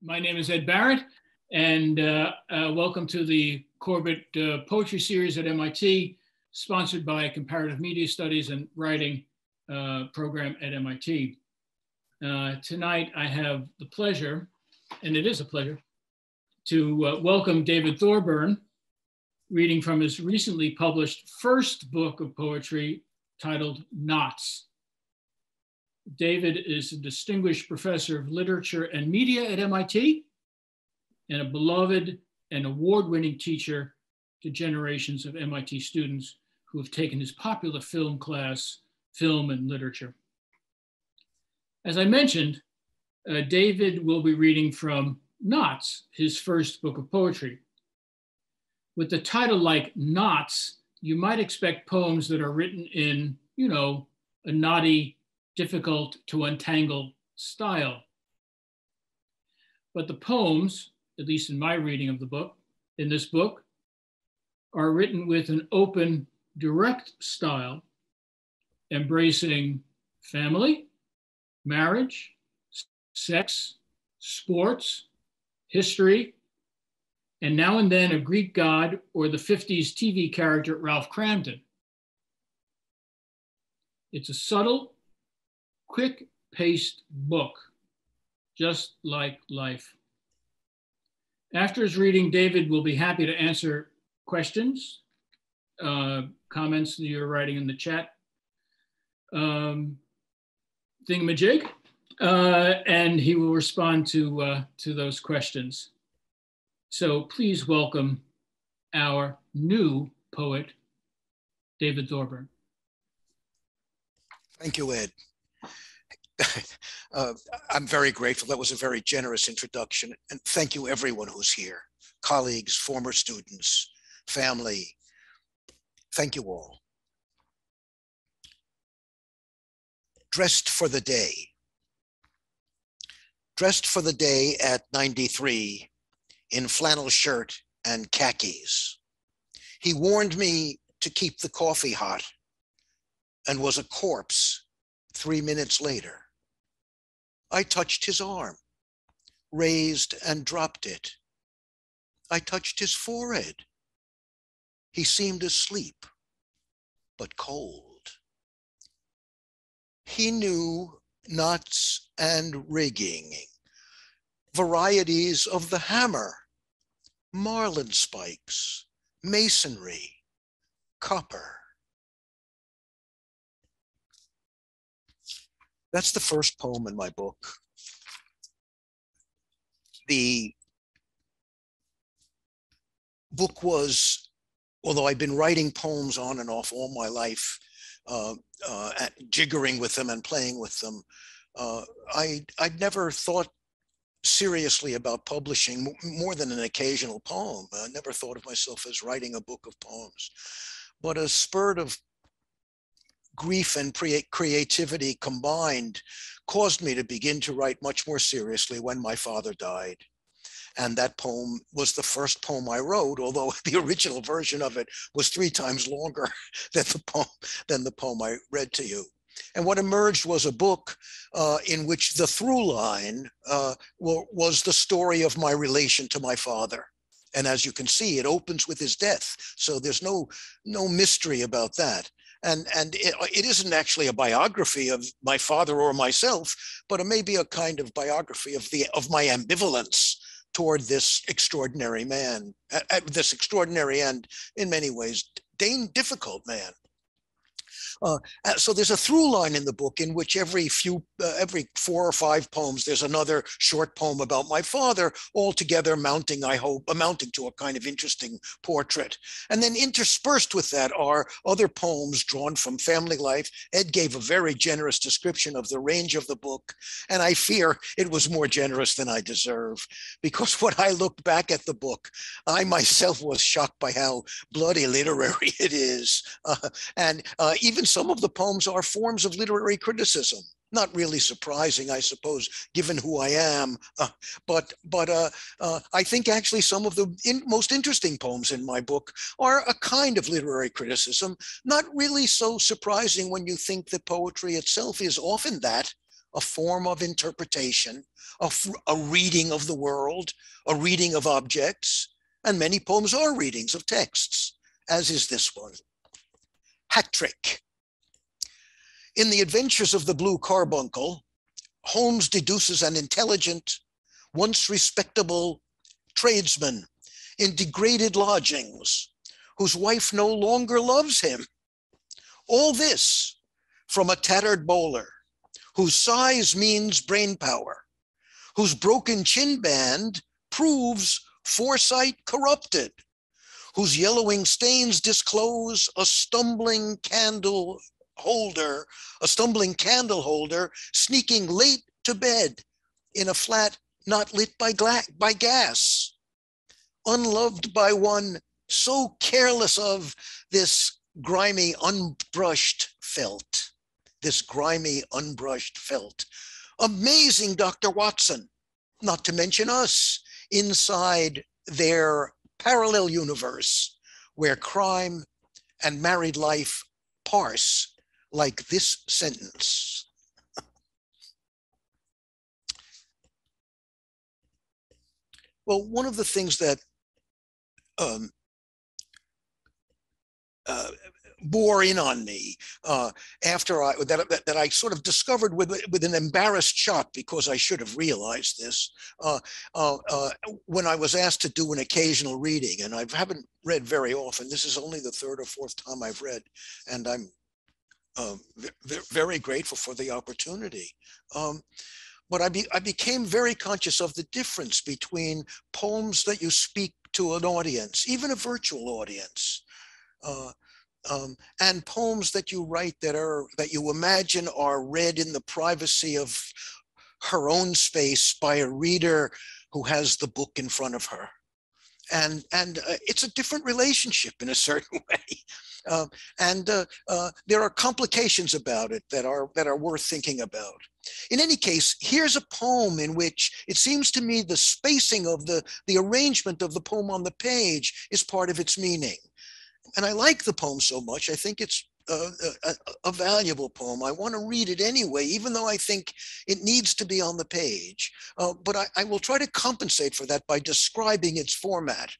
My name is Ed Barrett, and uh, uh, welcome to the Corbett uh, Poetry Series at MIT, sponsored by Comparative Media Studies and Writing uh, program at MIT. Uh, tonight, I have the pleasure, and it is a pleasure, to uh, welcome David Thorburn, reading from his recently published first book of poetry titled Knots. David is a distinguished professor of literature and media at MIT and a beloved and award-winning teacher to generations of MIT students who have taken his popular film class, Film and Literature. As I mentioned, uh, David will be reading from Knots, his first book of poetry. With the title like Knots, you might expect poems that are written in, you know, a knotty difficult to untangle style. But the poems, at least in my reading of the book, in this book, are written with an open, direct style, embracing family, marriage, sex, sports, history, and now and then a Greek god or the 50s TV character Ralph Kramden. It's a subtle quick paced book, just like life. After his reading, David will be happy to answer questions, uh, comments that you're writing in the chat um, thingamajig, uh, and he will respond to, uh, to those questions. So please welcome our new poet, David Thorburn. Thank you, Ed. uh, I'm very grateful. That was a very generous introduction. And thank you, everyone who's here colleagues, former students, family. Thank you all. Dressed for the day. Dressed for the day at 93 in flannel shirt and khakis. He warned me to keep the coffee hot and was a corpse three minutes later. I touched his arm, raised and dropped it. I touched his forehead. He seemed asleep, but cold. He knew knots and rigging, varieties of the hammer, marlin spikes, masonry, copper. That's the first poem in my book. The book was, although I've been writing poems on and off all my life, uh, uh, jiggering with them and playing with them, uh, I, I'd never thought seriously about publishing more than an occasional poem. I never thought of myself as writing a book of poems. But a spurt of grief and creativity combined caused me to begin to write much more seriously when my father died. And that poem was the first poem I wrote, although the original version of it was three times longer than the poem, than the poem I read to you. And what emerged was a book uh, in which the through line uh, was the story of my relation to my father. And as you can see, it opens with his death. So there's no, no mystery about that and and it, it isn't actually a biography of my father or myself but it may be a kind of biography of the of my ambivalence toward this extraordinary man at this extraordinary and in many ways difficult man uh, so there's a through line in the book in which every few, uh, every four or five poems, there's another short poem about my father, all together mounting, I hope, amounting to a kind of interesting portrait. And then interspersed with that are other poems drawn from family life. Ed gave a very generous description of the range of the book, and I fear it was more generous than I deserve, because when I looked back at the book, I myself was shocked by how bloody literary it is. Uh, and uh, even some of the poems are forms of literary criticism. Not really surprising, I suppose, given who I am. Uh, but but uh, uh, I think actually some of the in, most interesting poems in my book are a kind of literary criticism. Not really so surprising when you think that poetry itself is often that, a form of interpretation, a, a reading of the world, a reading of objects, and many poems are readings of texts, as is this one. Hat trick. In The Adventures of the Blue Carbuncle, Holmes deduces an intelligent, once respectable tradesman in degraded lodgings whose wife no longer loves him. All this from a tattered bowler whose size means brain power, whose broken chin band proves foresight corrupted, whose yellowing stains disclose a stumbling candle holder, a stumbling candle holder sneaking late to bed in a flat not lit by, by gas, unloved by one so careless of this grimy, unbrushed felt, this grimy, unbrushed felt. Amazing, Dr. Watson, not to mention us, inside their parallel universe where crime and married life parse like this sentence. well, one of the things that um, uh, bore in on me uh, after I that, that, that, I sort of discovered with with an embarrassed shock because I should have realized this uh, uh, uh when I was asked to do an occasional reading, and I haven't read very often. This is only the third or fourth time I've read, and I'm um, very grateful for the opportunity. Um, but I, be, I became very conscious of the difference between poems that you speak to an audience, even a virtual audience, uh, um, and poems that you write that are that you imagine are read in the privacy of her own space by a reader who has the book in front of her and and uh, it's a different relationship in a certain way um, and uh, uh, there are complications about it that are that are worth thinking about in any case here's a poem in which it seems to me the spacing of the the arrangement of the poem on the page is part of its meaning and I like the poem so much. I think it's a, a, a, valuable poem. I want to read it anyway, even though I think it needs to be on the page. Uh, but I, I, will try to compensate for that by describing its format.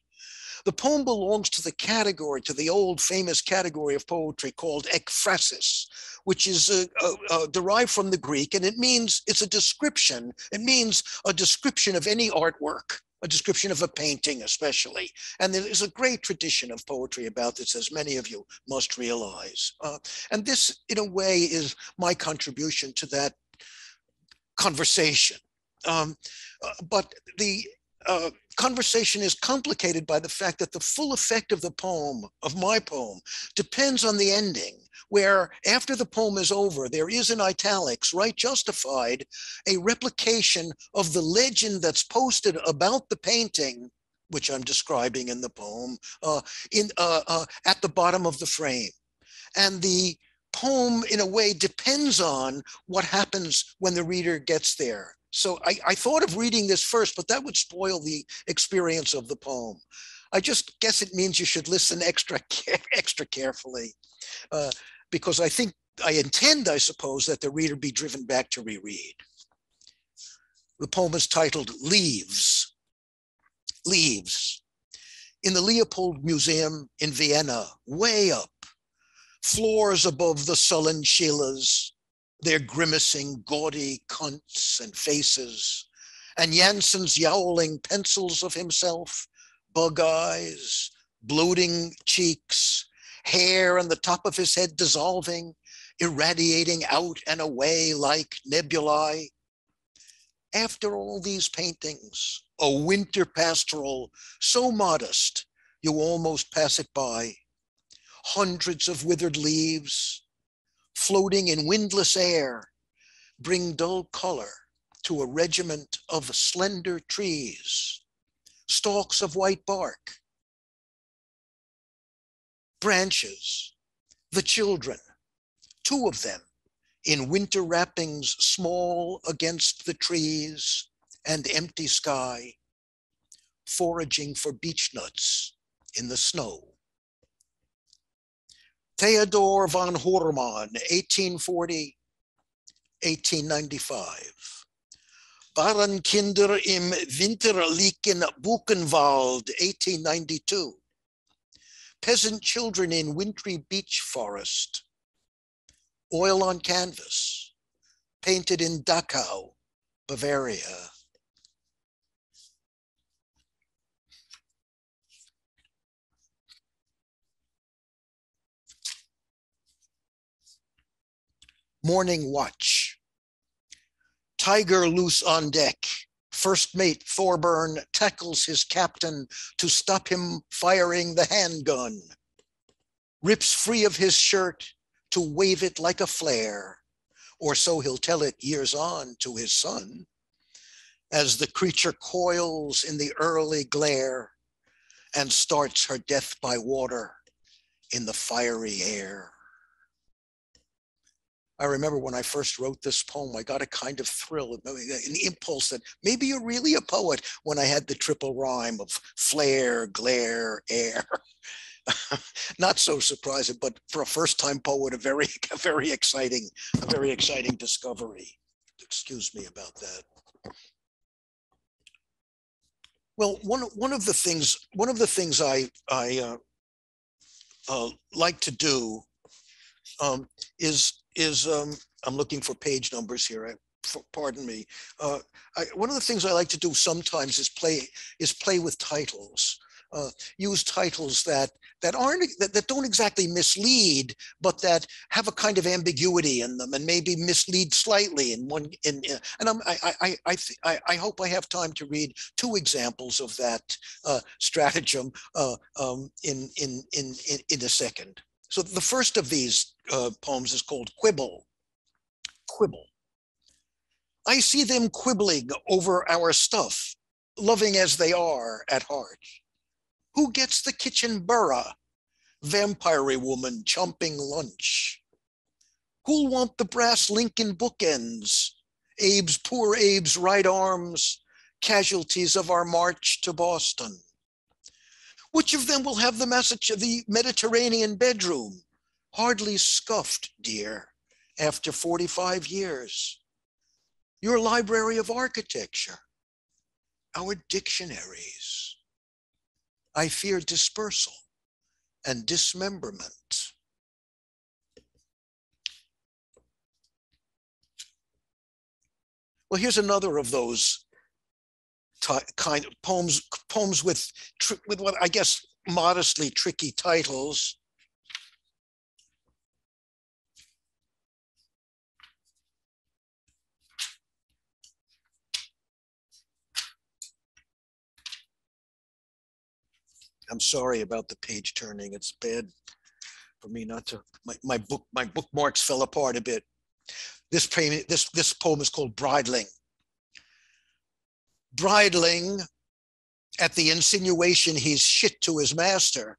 The poem belongs to the category, to the old famous category of poetry called ekphrasis, which is uh, uh, derived from the Greek, and it means it's a description. It means a description of any artwork a description of a painting, especially. And there is a great tradition of poetry about this, as many of you must realize. Uh, and this, in a way, is my contribution to that conversation. Um, uh, but the uh, conversation is complicated by the fact that the full effect of the poem, of my poem, depends on the ending where after the poem is over, there is in italics, right justified, a replication of the legend that's posted about the painting, which I'm describing in the poem, uh, in, uh, uh, at the bottom of the frame. And the poem, in a way, depends on what happens when the reader gets there. So I, I thought of reading this first, but that would spoil the experience of the poem. I just guess it means you should listen extra extra carefully. Uh, because I think, I intend, I suppose, that the reader be driven back to reread. The poem is titled Leaves. Leaves. In the Leopold Museum in Vienna, way up, floors above the sullen Schieles, their grimacing, gaudy cunts and faces, and Jansen's yowling pencils of himself, bug eyes, bloating cheeks, hair on the top of his head dissolving, irradiating out and away like nebulae. After all these paintings, a winter pastoral so modest you almost pass it by. Hundreds of withered leaves floating in windless air bring dull color to a regiment of slender trees, stalks of white bark, branches, the children, two of them in winter wrappings small against the trees and empty sky, foraging for beech nuts in the snow. Theodor von Hörmann, 1840, 1895. Bauernkinder im winterlichen Buchenwald, 1892. Peasant children in wintry beech forest. Oil on canvas, painted in Dachau, Bavaria. Morning watch. Tiger loose on deck. First mate Thorburn tackles his captain to stop him firing the handgun. Rips free of his shirt to wave it like a flare, or so he'll tell it years on to his son. As the creature coils in the early glare and starts her death by water in the fiery air. I remember when I first wrote this poem, I got a kind of thrill, an impulse that maybe you're really a poet when I had the triple rhyme of flare, glare, air. Not so surprising, but for a first time poet, a very, a very exciting, a very exciting discovery. Excuse me about that. Well, one, one of the things, one of the things I, I uh, uh, like to do um, is is um, I'm looking for page numbers here. I, pardon me. Uh, I, one of the things I like to do sometimes is play is play with titles. Uh, use titles that that aren't that, that don't exactly mislead, but that have a kind of ambiguity in them and maybe mislead slightly in one. In, in and I'm, I I I I, I hope I have time to read two examples of that uh, stratagem uh, um, in, in in in in a second. So the first of these uh, poems is called Quibble. Quibble. I see them quibbling over our stuff, loving as they are at heart. Who gets the kitchen burra? Vampire woman chomping lunch. Who'll want the brass Lincoln bookends? Abe's poor Abe's right arms, casualties of our march to Boston. Which of them will have the message of the Mediterranean bedroom? Hardly scuffed, dear, after 45 years. Your library of architecture, our dictionaries. I fear dispersal and dismemberment. Well, here's another of those kind of poems poems with with what I guess modestly tricky titles. I'm sorry about the page turning. It's bad for me not to. My, my book my bookmarks fell apart a bit. This poem this this poem is called Bridling bridling at the insinuation he's shit to his master,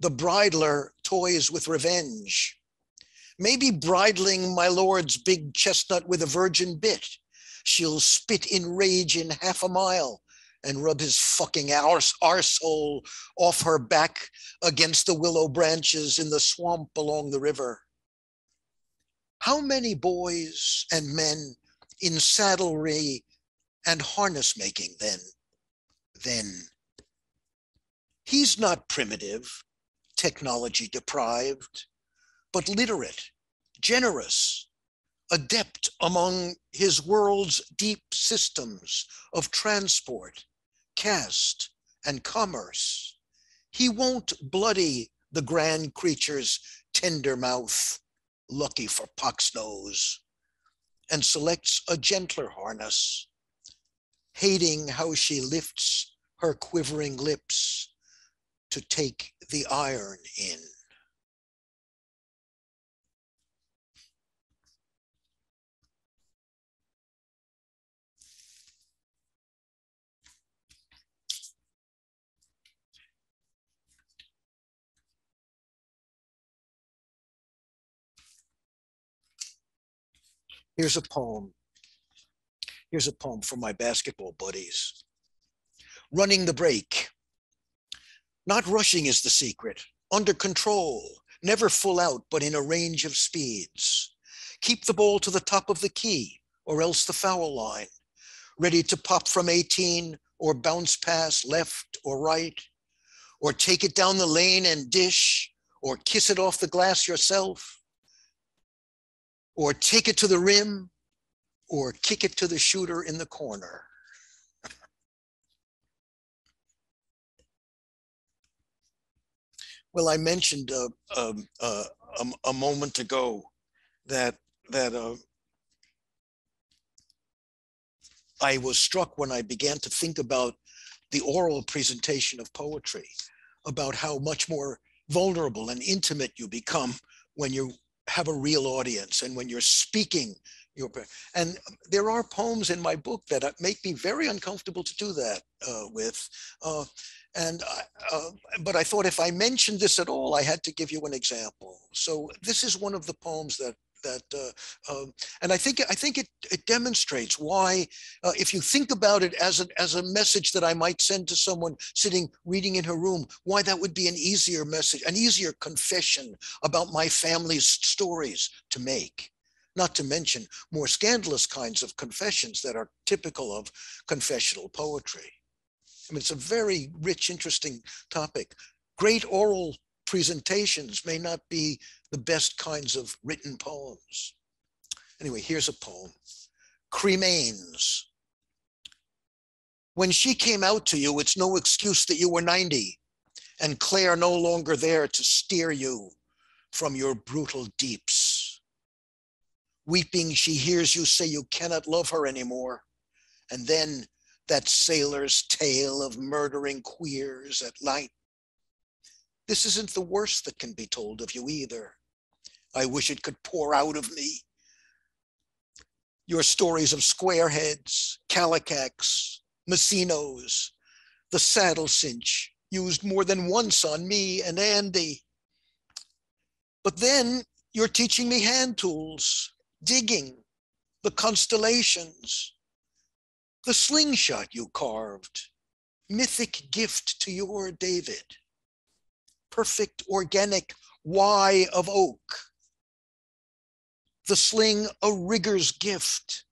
the bridler toys with revenge. Maybe bridling my lord's big chestnut with a virgin bit. She'll spit in rage in half a mile and rub his fucking arse, arsehole off her back against the willow branches in the swamp along the river. How many boys and men in saddlery and harness making then. Then. He's not primitive, technology deprived, but literate, generous, adept among his world's deep systems of transport, caste, and commerce. He won't bloody the grand creature's tender mouth, lucky for pox nose, and selects a gentler harness hating how she lifts her quivering lips to take the iron in. Here's a poem Here's a poem for my basketball buddies. Running the break. Not rushing is the secret. Under control, never full out, but in a range of speeds. keep the ball to the top of the key or else the foul line, ready to pop from 18 or bounce pass left or right, or take it down the lane and dish, or kiss it off the glass yourself, or take it to the rim, or kick it to the shooter in the corner. well, I mentioned uh, um, uh, a, a, moment ago that that uh, I was struck when I began to think about the oral presentation of poetry, about how much more vulnerable and intimate you become when you have a real audience and when you're speaking and there are poems in my book that make me very uncomfortable to do that uh, with uh, and uh, but i thought if i mentioned this at all i had to give you an example. So this is one of the poems that that uh, um, and I think I think it it demonstrates why uh, if you think about it as a as a message that I might send to someone sitting reading in her room why that would be an easier message an easier confession about my family's stories to make not to mention more scandalous kinds of confessions that are typical of confessional poetry. I mean, it's a very rich, interesting topic. Great oral presentations may not be the best kinds of written poems. Anyway, here's a poem Cremains. When she came out to you, it's no excuse that you were 90 and Claire no longer there to steer you from your brutal deeps. Weeping, she hears you say you cannot love her anymore. And then that sailor's tale of murdering queers at night this isn't the worst that can be told of you either. I wish it could pour out of me. Your stories of squareheads, calicacs, messinos, the saddle cinch used more than once on me and Andy. But then you're teaching me hand tools, digging, the constellations, the slingshot you carved, mythic gift to your David perfect organic Y of oak. The sling, a rigger's gift,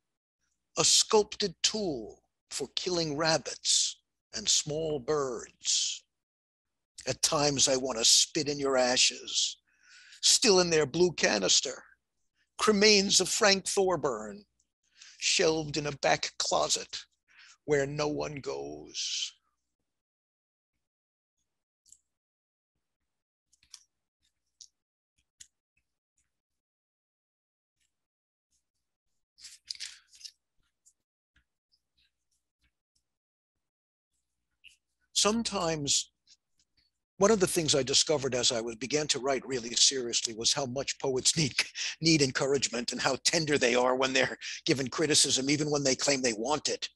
a sculpted tool for killing rabbits and small birds. At times I want to spit in your ashes, still in their blue canister, cremains of Frank Thorburn, shelved in a back closet where no one goes. sometimes one of the things I discovered as I was began to write really seriously was how much poets need need encouragement and how tender they are when they're given criticism, even when they claim they want it.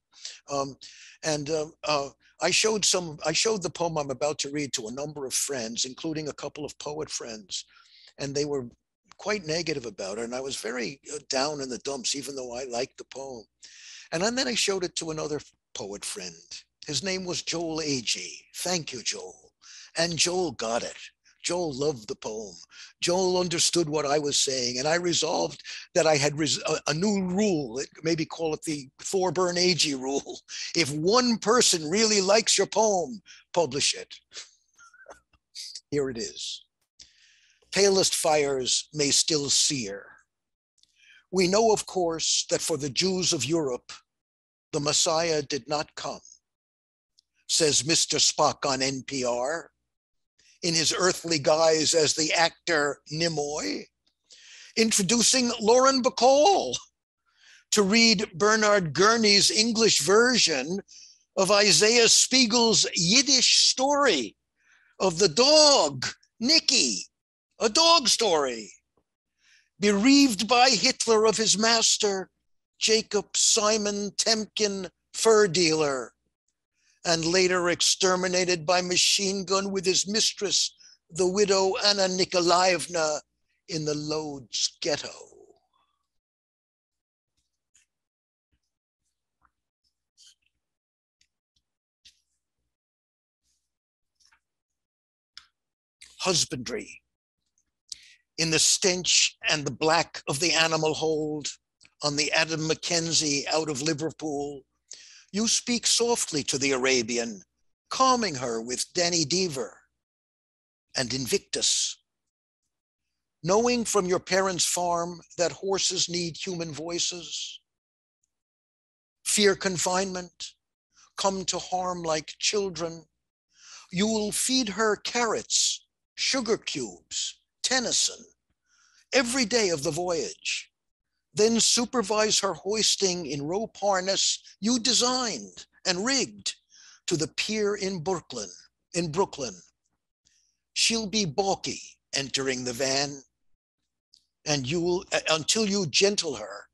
Um, and uh, uh, I showed some. I showed the poem I'm about to read to a number of friends, including a couple of poet friends, and they were quite negative about it. And I was very uh, down in the dumps, even though I liked the poem. And then I showed it to another poet friend, his name was Joel Agee. Thank you, Joel. And Joel got it. Joel loved the poem. Joel understood what I was saying, and I resolved that I had res- a, a, new rule, maybe call it the Thorburn Agee rule. If one person really likes your poem, publish it. Here it is. Palest fires may still sear. We know, of course, that for the Jews of Europe, the Messiah did not come says Mr. Spock on NPR, in his earthly guise as the actor Nimoy, introducing Lauren Bacall to read Bernard Guerney's English version of Isaiah Spiegel's Yiddish story of the dog, Nicky, a dog story. Bereaved by Hitler of his master, Jacob Simon Temkin, fur dealer, and later exterminated by machine gun with his mistress, the widow Anna Nikolaevna, in the Lodz ghetto. Husbandry. in the stench and the black of the animal hold on the Adam Mackenzie out of Liverpool, you speak softly to the Arabian, calming her with Danny Deever and Invictus. Knowing from your parents' farm that horses need human voices, fear confinement, come to harm like children, you will feed her carrots, sugar cubes, Tennyson, every day of the voyage. Then supervise her hoisting in rope harness you designed and rigged to the pier in Brooklyn, in Brooklyn. She'll be balky entering the van, and you will uh, until you gentle her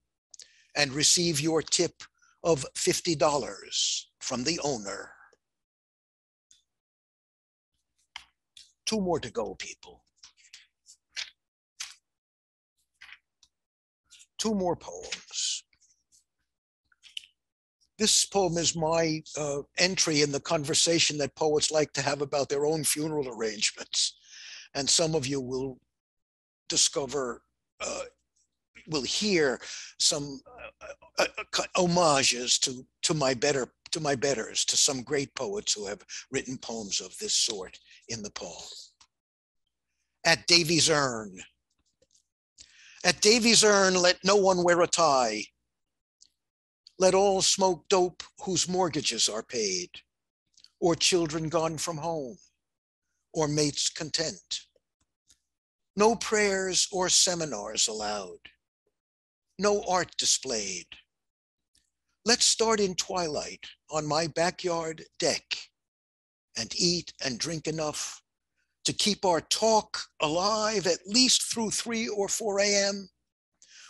and receive your tip of $50 from the owner. Two more to go, people. Two more poems. This poem is my uh, entry in the conversation that poets like to have about their own funeral arrangements. And some of you will discover, uh, will hear some uh, uh, uh homages to, to my better to my betters, to some great poets who have written poems of this sort in the poem. At Davy's Urn. At Davy's Urn, let no one wear a tie. Let all smoke dope whose mortgages are paid, or children gone from home, or mates content. No prayers or seminars allowed. No art displayed Let's start in twilight on my backyard deck and eat and drink enough to keep our talk alive at least through 3 or 4 a.m.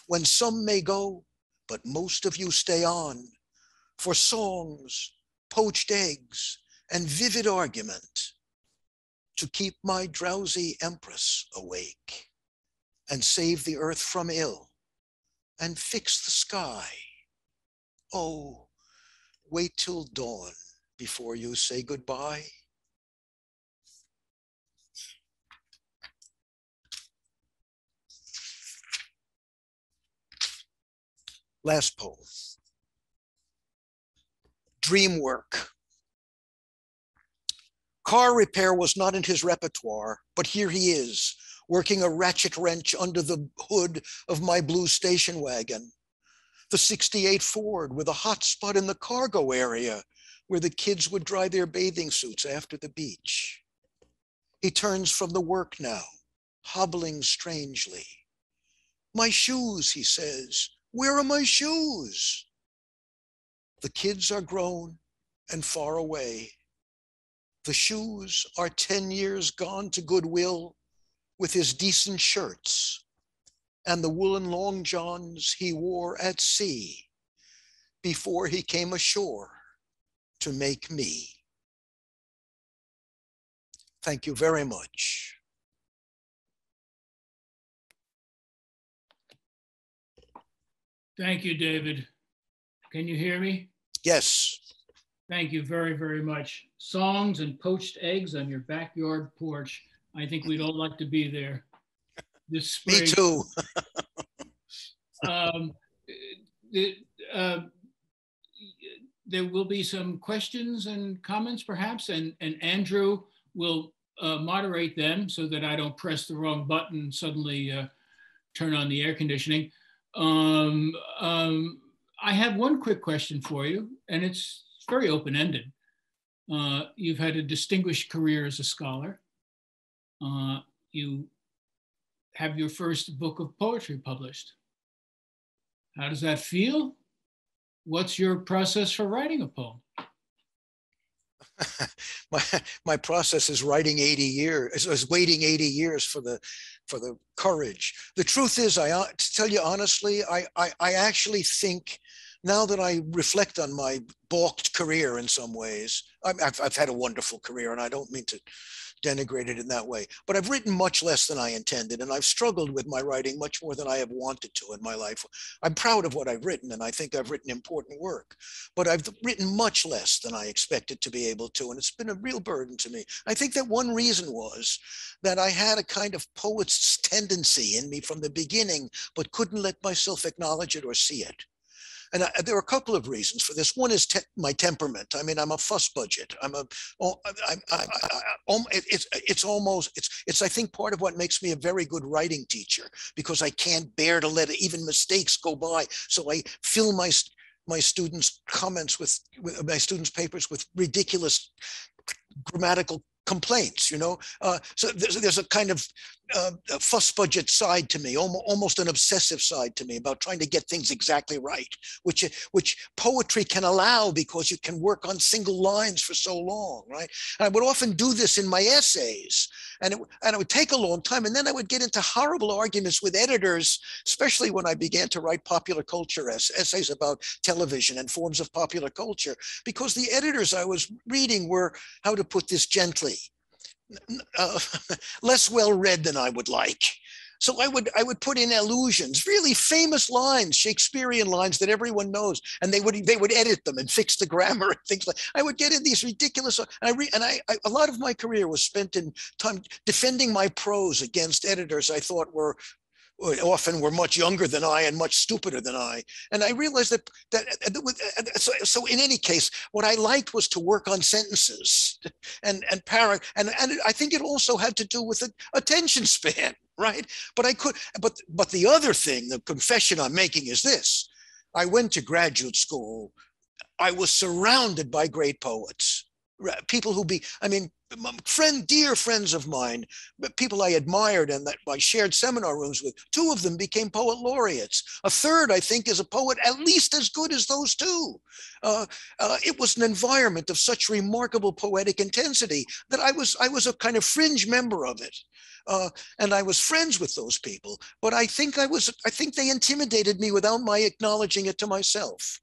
when some may go, but most of you stay on for songs, poached eggs, and vivid argument to keep my drowsy empress awake and save the earth from ill and fix the sky Oh, wait till dawn before you say goodbye. Last poem. Dream work. Car repair was not in his repertoire, but here he is, working a ratchet wrench under the hood of my blue station wagon the 68 Ford with a hot spot in the cargo area where the kids would dry their bathing suits after the beach. He turns from the work now, hobbling strangely. My shoes, he says. Where are my shoes? The kids are grown and far away. The shoes are 10 years gone to Goodwill with his decent shirts and the woolen long johns he wore at sea before he came ashore to make me. Thank you very much. Thank you, David. Can you hear me? Yes. Thank you very, very much. Songs and poached eggs on your backyard porch. I think we'd all like to be there this spring. Me too. um, the, uh, there will be some questions and comments perhaps, and, and Andrew will uh, moderate them so that I don't press the wrong button suddenly uh, turn on the air conditioning. Um, um, I have one quick question for you, and it's very open-ended. Uh, you've had a distinguished career as a scholar. Uh, you have your first book of poetry published. How does that feel? What's your process for writing a poem? my my process is writing 80 years is waiting 80 years for the for the courage. The truth is i uh, to tell you honestly i i, I actually think now that I reflect on my balked career in some ways, I've, I've had a wonderful career and I don't mean to denigrated in that way. But I've written much less than I intended, and I've struggled with my writing much more than I have wanted to in my life. I'm proud of what I've written, and I think I've written important work, but I've written much less than I expected to be able to, and it's been a real burden to me. I think that one reason was that I had a kind of poet's tendency in me from the beginning, but couldn't let myself acknowledge it or see it. And I, there are a couple of reasons for this. One is te my temperament. I mean, I'm a fuss budget. I'm a, oh, I, I, I, it's, it's almost, it's, it's, I think part of what makes me a very good writing teacher because I can't bear to let even mistakes go by. So I fill my, my students' comments with, with my students' papers with ridiculous grammatical complaints, you know. Uh, so there's, there's a kind of uh, a fuss budget side to me, almost, an obsessive side to me about trying to get things exactly right, which which poetry can allow because you can work on single lines for so long, right? And I would often do this in my essays, and it and it would take a long time, and then I would get into horrible arguments with editors, especially when I began to write popular culture essays about television and forms of popular culture, because the editors I was reading were, how to put this gently, uh, less well read than I would like. So I would I would put in allusions, really famous lines, Shakespearean lines that everyone knows, and they would they would edit them and fix the grammar and things like. I would get in these ridiculous. And I re, and I, I a lot of my career was spent in time defending my prose against editors I thought were Uh, often were much younger than I and much stupider than I. And I realized that that uh, uh, so, so in any case, what I liked was to work on sentences and and para and and I think it also had to do with the attention span, right? But I could but but the other thing, the confession I'm making is this: I went to graduate school. I was surrounded by great poets people who be i mean friend dear friends of mine people i admired and that i shared seminar rooms with two of them became poet laureates. A third i think is a poet at least as good as those two. Uh, uh, it was an environment of such remarkable poetic intensity that i was i was a kind of fringe member of it. Uh, and I was friends with those people, but I think I was, I think they intimidated me without my acknowledging it to myself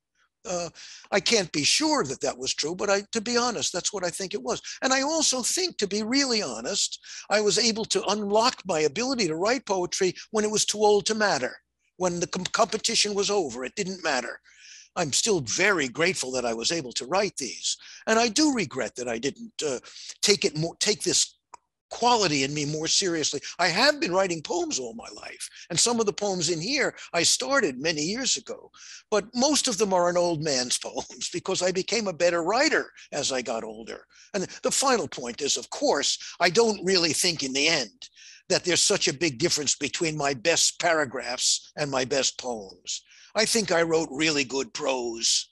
uh, I can't be sure that that was true, but I, to be honest, that's what I think it was. And I also think, to be really honest, I was able to unlock my ability to write poetry when it was too old to matter. When the com competition was over, it didn't matter. I'm still very grateful that I was able to write these, and I do regret that I didn't uh, take it more, take this quality in me more seriously. I have been writing poems all my life, and some of the poems in here I started many years ago, but most of them are an old man's poems because I became a better writer as I got older. And the final point is, of course, I don't really think in the end that there's such a big difference between my best paragraphs and my best poems. I think I wrote really good prose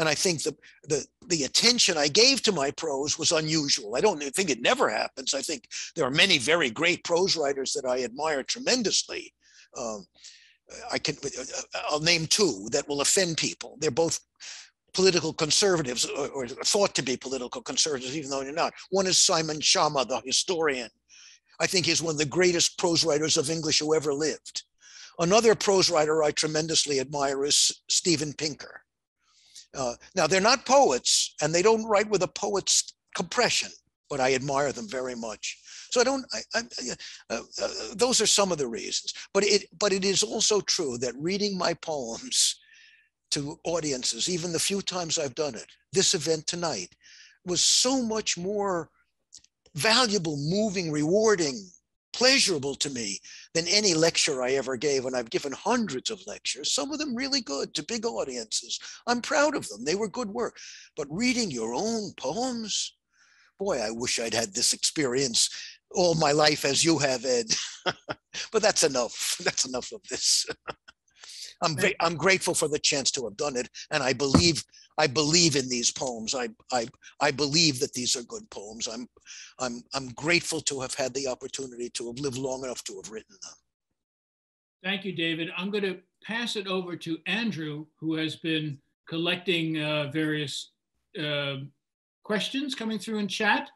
and I think the, the, the attention I gave to my prose was unusual. I don't think it never happens. I think there are many very great prose writers that I admire tremendously. Um, I can, I'll name two that will offend people. They're both political conservatives or, or, thought to be political conservatives, even though they're not. One is Simon Schama, the historian. I think he's one of the greatest prose writers of English who ever lived. Another prose writer I tremendously admire is Steven Pinker. Uh, now, they're not poets and they don't write with a poet's compression, but I admire them very much. So I don't, I, I, uh, uh, those are some of the reasons. But it, but it is also true that reading my poems to audiences, even the few times I've done it, this event tonight was so much more valuable, moving, rewarding, pleasurable to me than any lecture I ever gave. And I've given hundreds of lectures, some of them really good to big audiences. I'm proud of them. They were good work. But reading your own poems, boy, I wish I'd had this experience all my life as you have, Ed. but that's enough. That's enough of this. I'm, I'm grateful for the chance to have done it. And I believe I believe in these poems. I, I, I believe that these are good poems. I'm, I'm, I'm grateful to have had the opportunity to have lived long enough to have written them. Thank you, David. I'm going to pass it over to Andrew, who has been collecting uh, various uh, questions coming through in chat.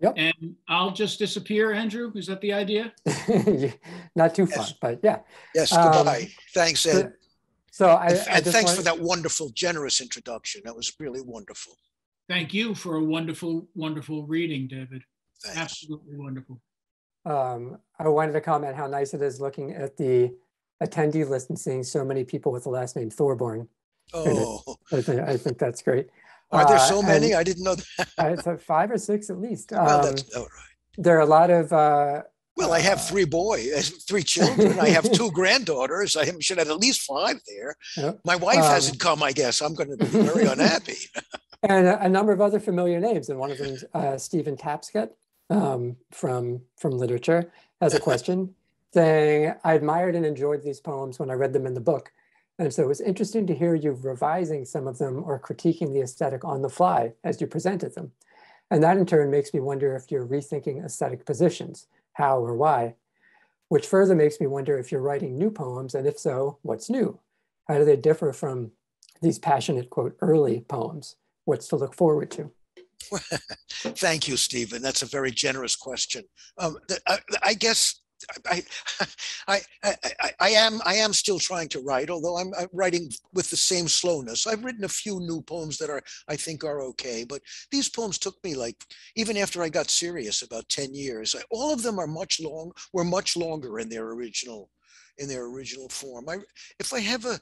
Yep. And I'll just disappear, Andrew. Is that the idea? Not too far, yes. but yeah. Yes, goodbye. Um, Thanks, Ed. So I, and, I and just thanks want- for that wonderful, generous introduction. That was really wonderful. Thank you for a wonderful, wonderful reading, David. Thanks. Absolutely wonderful. um, I wanted to comment how nice it is looking at the attendee list and seeing so many people with the last name Thorburn. Oh, I think, I think that's great. are there Uh, so many? I didn't know that. I thought five or six at least. Well, Um, that's all right. there are a lot of, uh, Well, I have uh, three boys, three children. I have two granddaughters. I should have at least five there. Yep. My wife Um, hasn't come. I guess I'm going to be very unhappy. and a, a number of other familiar names. And one of them, uh, Stephen Tapscott um, from from literature, has a question saying, "I admired and enjoyed these poems when I read them in the book, and so it was interesting to hear you revising some of them or critiquing the aesthetic on the fly as you presented them, and that in turn makes me wonder if you're rethinking aesthetic positions, how or why." Which further makes me wonder if you're writing new poems, and if so, what's new? How do they differ from these passionate, quote, early poems? What's to look forward to? Thank you, Stephen. That's a very generous question. Um, I, I guess I, I, I, I, am I am still trying to write, although I'm, I'm writing with the same slowness. I've written a few new poems that are I think are okay, but these poems took me like even after I got serious about ten years. I, all of them are much long were much longer in their original in their original form. I if I have a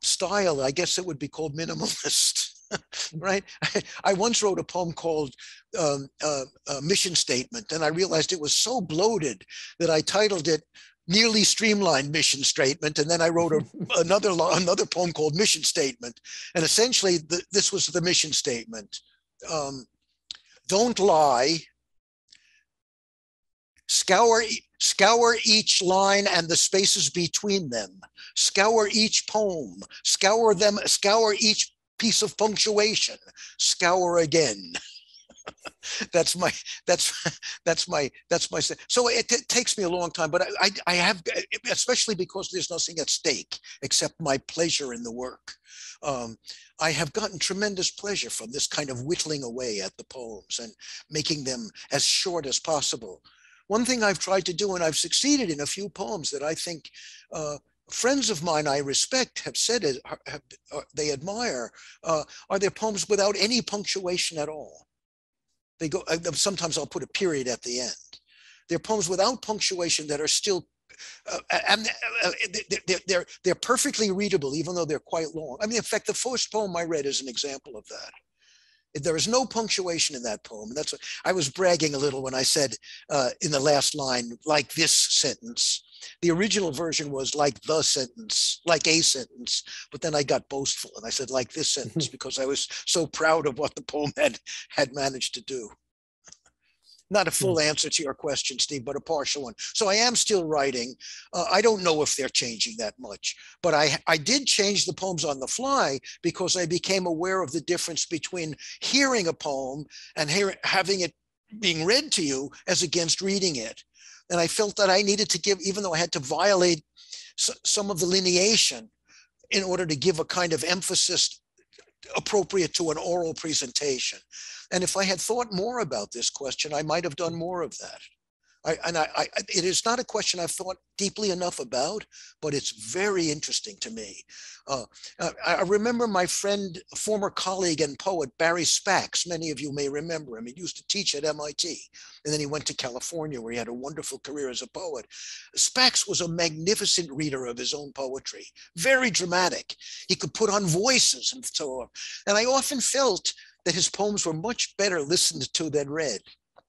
style, I guess it would be called minimalist. right? I, I once wrote a poem called um, uh, uh, Mission Statement, and I realized it was so bloated that I titled it Nearly Streamlined Mission Statement, and then I wrote a, another another poem called Mission Statement, and essentially the, this was the mission statement: um, Don't lie. Scour scour each line and the spaces between them. Scour each poem. Scour them. Scour each piece of punctuation. Scour again. That's my that's that's my that's my so it, it, takes me a long time but I, I i have especially because there's nothing at stake except my pleasure in the work. Um, i have gotten tremendous pleasure from this kind of whittling away at the poems and making them as short as possible. One thing i've tried to do and i've succeeded in a few poems that i think uh, friends of mine I respect have said it, have, uh, they admire, uh, are their poems without any punctuation at all. They go, uh, sometimes I'll put a period at the end. They're poems without punctuation that are still, uh, and they're, they're, they're perfectly readable, even though they're quite long. I mean, in fact, the first poem I read is an example of that. There is no punctuation in that poem. And that's what I was bragging a little when I said uh, in the last line, like this sentence. The original version was like the sentence, like a sentence, but then I got boastful and I said like this sentence because I was so proud of what the poem had had managed to do. Not a full answer to your question, Steve, but a partial one. So I am still writing. Uh, I don't know if they're changing that much, but I, I did change the poems on the fly because I became aware of the difference between hearing a poem and hear, having it being read to you as against reading it. And I felt that I needed to give, even though I had to violate some of the lineation in order to give a kind of emphasis appropriate to an oral presentation. And if I had thought more about this question, I might have done more of that. I, and I, I, it is not a question I've thought deeply enough about, but it's very interesting to me. Uh, I remember my friend, former colleague and poet Barry Spacks. Many of you may remember him. He used to teach at MIT, and then he went to California, where he had a wonderful career as a poet. Spacks was a magnificent reader of his own poetry, very dramatic. He could put on voices and so on. And I often felt that his poems were much better listened to than read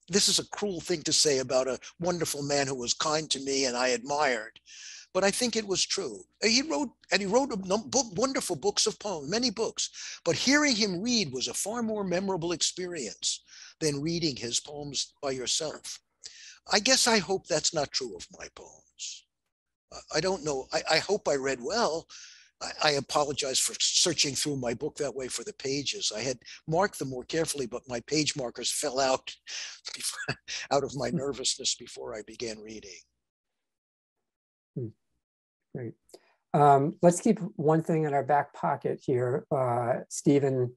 this is a cruel thing to say about a wonderful man who was kind to me and I admired, but I think it was true. Uh, he wrote and he wrote book, wonderful books of poems, many books. But hearing him read was a far more memorable experience than reading his poems by yourself. I guess I hope that's not true of my poems. I don't know. I, I hope I read well. I apologize for searching through my book that way for the pages. I had marked them more carefully, but my page markers fell out before, out of my nervousness before I began reading. Hmm. Great. Um, let's keep one thing in our back pocket here. Uh, Stephen,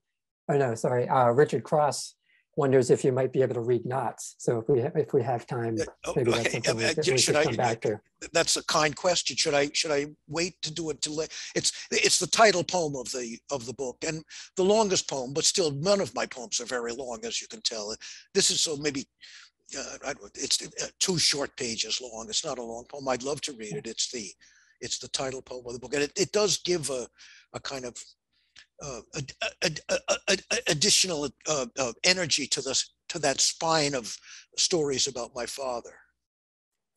oh no, sorry, uh, Richard Cross wonders if you might be able to read knots. So if we if we have time, Oh, maybe that's something we we should I- come back to. That's a kind question. Should I should I wait to do it till it's it's the title poem of the of the book and the longest poem, but still none of my poems are very long, as you can tell. This is so maybe uh, I it's uh, two short pages long. It's not a long poem. I'd love to read it. It's the it's the title poem of the book, and it, it does give a a kind of uh, a, a, a, a- a- additional uh, uh, energy to this to that spine of stories about my father.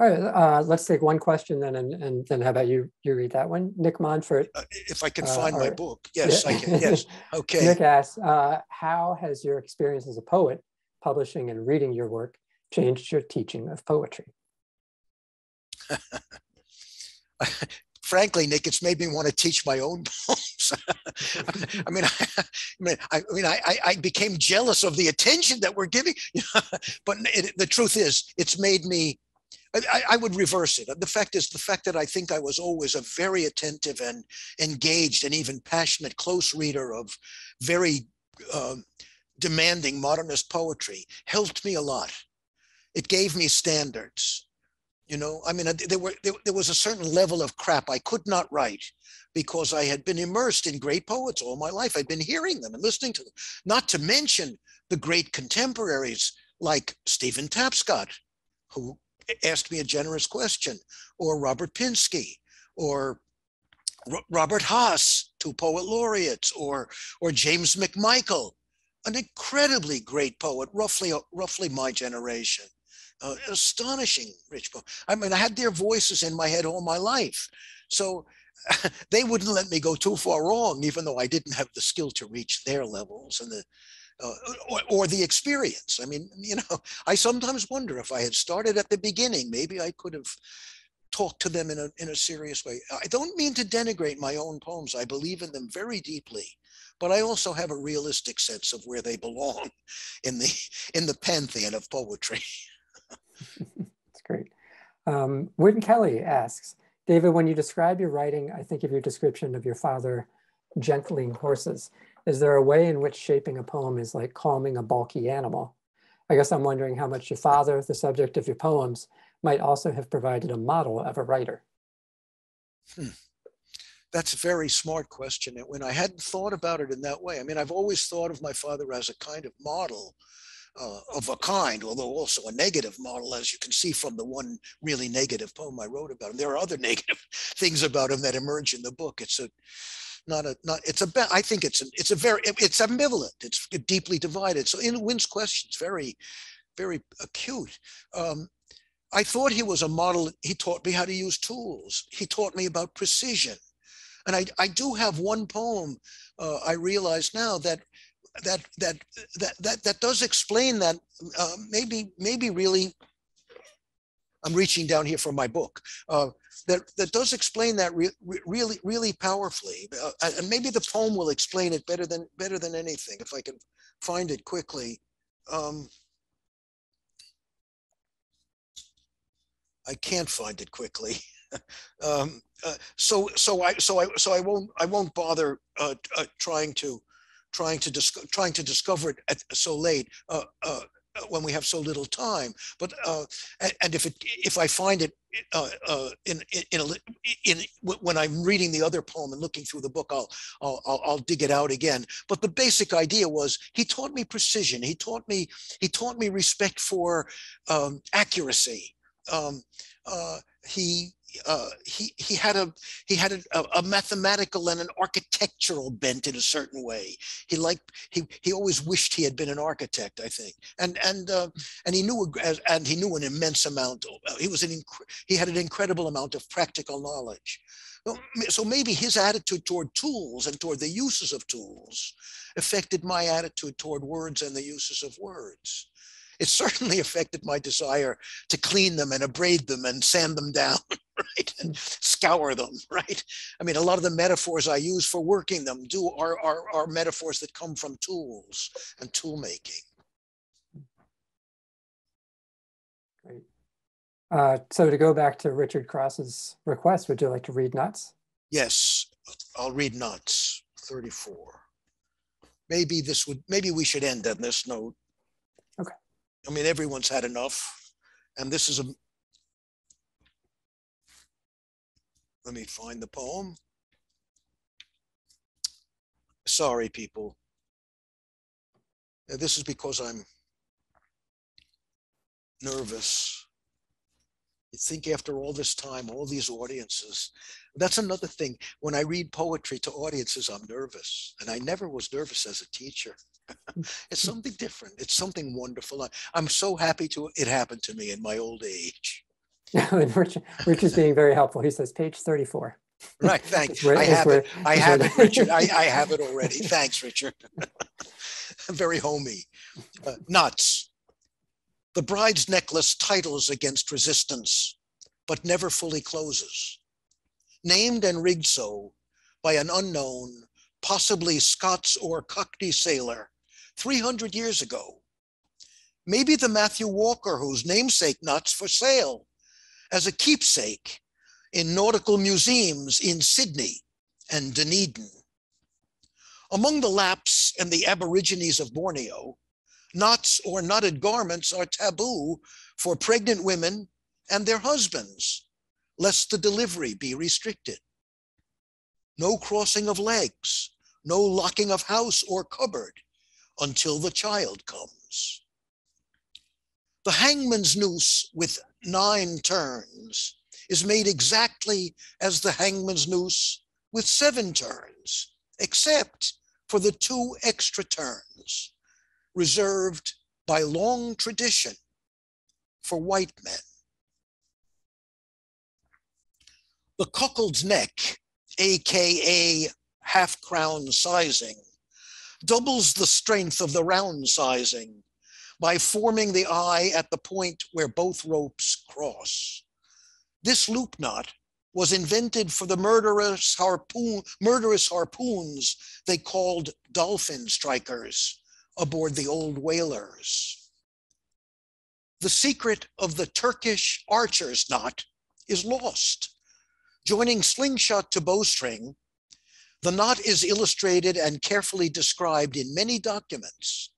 All right, uh, let's take one question then, and, and then how about you, you read that one? Nick Montfort. Uh, if I can Uh, find my book, yes, I can. Yes, okay. Nick asks, uh, how has your experience as a poet, publishing and reading your work, changed your teaching of poetry? Frankly, Nick, it's made me want to teach my own I mean, I, I mean, I, mean, I, I- became jealous of the attention that we're giving. but it, the truth is, it's made me. I, I- would reverse it. The fact is, the fact that I think I was always a very attentive and engaged and even passionate close reader of very um, demanding modernist poetry helped me a lot. It gave me standards. You know, I mean, uh, there were there, there was a certain level of crap I could not write because I had been immersed in great poets all my life. I'd been hearing them and listening to them. Not to mention the great contemporaries like Stephen Tapscott, who asked me a generous question, or Robert Pinsky, or Ro- Robert Hass, two poet laureates, or or James McMichael, an incredibly great poet, roughly roughly my generation. Uh, astonishing rich poet. I mean, I had their voices in my head all my life, so they wouldn't let me go too far wrong, even though I didn't have the skill to reach their levels and the uh, or, or the experience. I mean, you know, I sometimes wonder if I had started at the beginning, maybe I could have talked to them in a in a serious way. I don't mean to denigrate my own poems. I believe in them very deeply, but I also have a realistic sense of where they belong in the in the pantheon of poetry. That's great. Um, Wynne Kelly asks, David, when you describe your writing, I think of your description of your father gentling horses. Is there a way in which shaping a poem is like calming a bulky animal? I guess I'm wondering how much your father, the subject of your poems, might also have provided a model of a writer. That's a very smart question. And when I hadn't thought about it in that way, I mean, I've always thought of my father as a kind of model uh, of a kind, although also a negative model, as you can see from the one really negative poem I wrote about him. There are other negative things about him that emerge in the book. It's a not a not it's a I think it's a it's a very it's ambivalent. It's deeply divided. So in Wynn's question, it's very very acute. Um, I thought he was a model. He taught me how to use tools. He taught me about precision. And I, I do have one poem uh, I realize now that that that that that that does explain that uh, maybe maybe really I'm reaching down here for my book uh, that that does explain that re- re- really really powerfully uh, and maybe the poem will explain it better than better than anything if I can find it quickly. Um, I can't find it quickly. um, uh, so so I so I so I won't I won't bother uh, uh, trying to trying to dis- trying to discover it at so late uh, uh, when we have so little time. But uh, and, and if it if I find it uh, uh, in in a, in when I'm reading the other poem and looking through the book, I'll, I'll I'll I'll dig it out again. But the basic idea was he taught me precision. He taught me he taught me respect for um, accuracy. Um, uh, he uh, he he had a he had a, a, mathematical and an architectural bent in a certain way. He liked he he always wished he had been an architect. I think, and and uh, and he knew and he knew an immense amount. uh, He was an inc- he had an incredible amount of practical knowledge. So maybe his attitude toward tools and toward the uses of tools affected my attitude toward words and the uses of words. It certainly affected my desire to clean them and abrade them and sand them down, right? And scour them, right? I mean, a lot of the metaphors I use for working them do are, are, are metaphors that come from tools and tool making. Great. Uh, so to go back to Richard Cross's request, would you like to read Knots? Yes, I'll read knots 34. Maybe this would, maybe we should end on this note. Okay. I mean, everyone's had enough. And this is a. Let me find the poem. Sorry, people. This is because I'm nervous. You think after all this time, all these audiences, that's another thing. When I read poetry to audiences, I'm nervous. And I never was nervous as a teacher. it's something different. It's something wonderful. I, am so happy to it happened to me in my old age. Yeah, and Rich, Rich is being very helpful. He says page 34. Right, thanks. I have it. I have it, Richard. I, I have it already. Thanks, Richard. very homey. Uh, knots. The bride's necklace titles against resistance, but never fully closes. Named and rigged so by an unknown, possibly Scots or Cockney sailor 300 years ago. Maybe the Matthew Walker whose namesake knots for sale as a keepsake in nautical museums in Sydney and Dunedin. Among the Lapps and the Aborigines of Borneo, knots or knotted garments are taboo for pregnant women and their husbands, lest the delivery be restricted. No crossing of legs, no locking of house or cupboard until the child comes. The hangman's noose with nine turns is made exactly as the hangman's noose with seven turns, except for the two extra turns reserved by long tradition for white men. The cuckold's neck, AKA half crown sizing, doubles the strength of the round sizing by forming the eye at the point where both ropes cross. This loop knot was invented for the murderous, harpoon, murderous harpoons they called dolphin strikers aboard the old whalers. The secret of the Turkish archer's knot is lost. Joining slingshot to bowstring, the knot is illustrated and carefully described in many documents.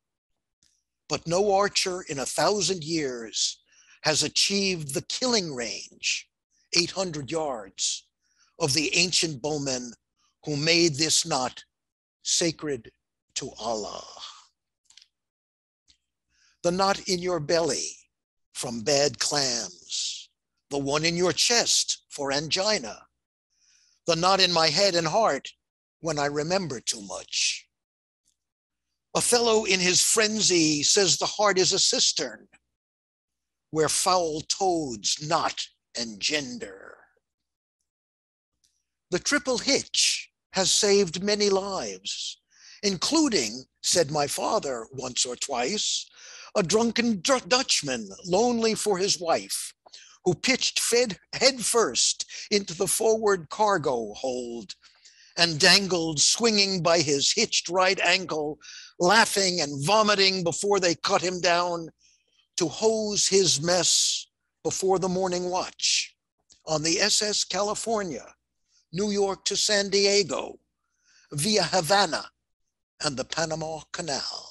But no archer in a thousand years has achieved the killing range, 800 yards, of the ancient bowmen who made this knot sacred to Allah the knot in your belly from bad clams, the one in your chest for angina, the knot in my head and heart when I remember too much. Othello in his frenzy says the heart is a cistern where foul toads knot and gender. The triple hitch has saved many lives, including, said my father once or twice, a drunken Dutchman, lonely for his wife, who pitched fed head first into the forward cargo hold and dangled swinging by his hitched right ankle, laughing and vomiting before they cut him down to hose his mess before the morning watch on the SS California, New York to San Diego, via Havana and the Panama Canal.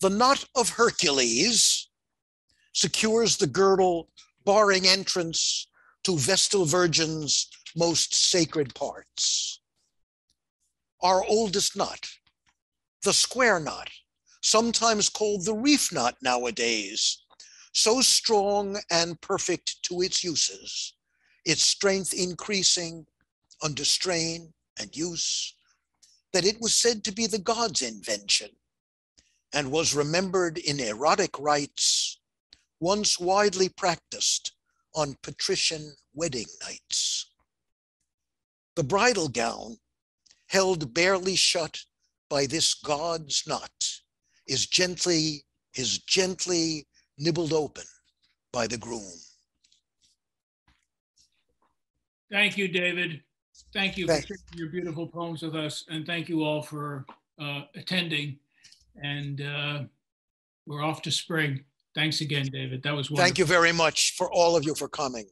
The knot of Hercules secures the girdle, barring entrance to Vestal Virgin's most sacred parts. Our oldest knot, the square knot, sometimes called the reef knot nowadays, so strong and perfect to its uses, its strength increasing under strain and use, that it was said to be the God's invention and was remembered in erotic rites once widely practiced on patrician wedding nights. The bridal gown, held barely shut by this god's knot, is gently, is gently nibbled open by the groom. Thank you, David. Thank you for sharing your beautiful poems with us, and thank you all for uh, attending and uh, we're off to spring. Thanks again, David. That was wonderful. Thank you very much for all of you for coming.